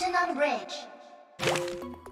Platinum Bridge.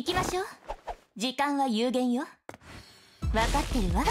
行きましょう。時間は有限よ。分かってるわ。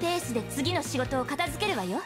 ペースで次の仕事を片付けるわよ。